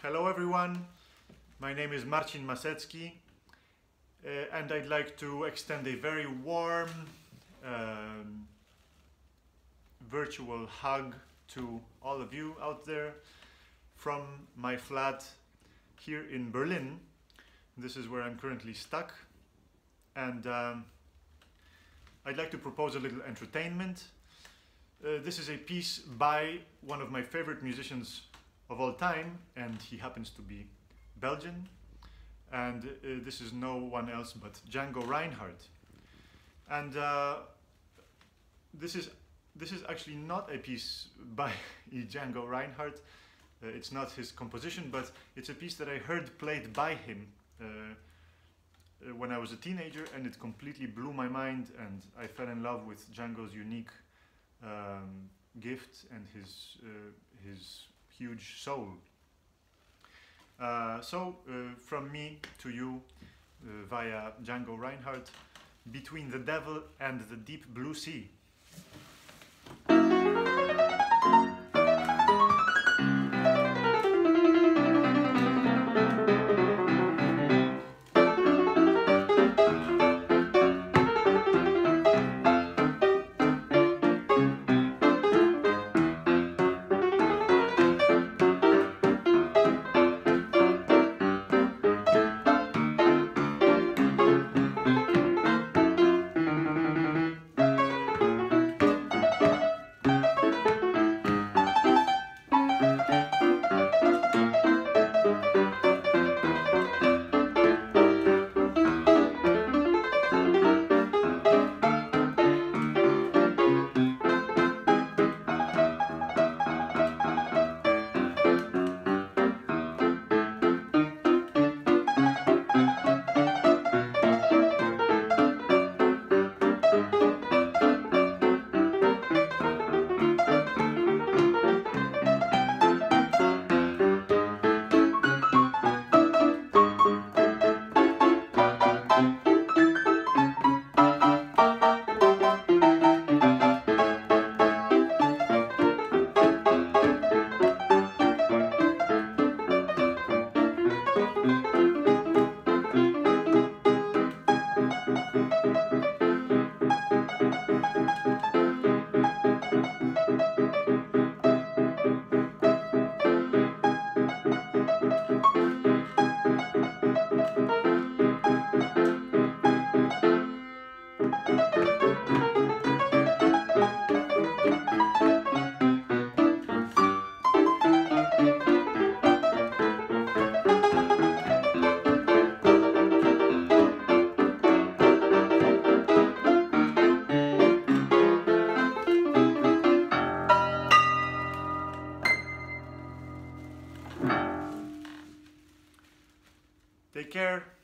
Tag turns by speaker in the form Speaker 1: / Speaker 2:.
Speaker 1: Hello everyone, my name is Marcin Masecki uh, and I'd like to extend a very warm um, virtual hug to all of you out there from my flat here in Berlin. This is where I'm currently stuck and um, I'd like to propose a little entertainment. Uh, this is a piece by one of my favorite musicians of all time and he happens to be Belgian. And uh, this is no one else but Django Reinhardt. And uh, this is this is actually not a piece by Django Reinhardt. Uh, it's not his composition but it's a piece that I heard played by him uh, uh, when I was a teenager and it completely blew my mind and I fell in love with Django's unique um, gift and his uh, his huge soul. Uh, so, uh, from me to you, uh, via Django Reinhardt, Between the Devil and the Deep Blue Sea. Música Take care.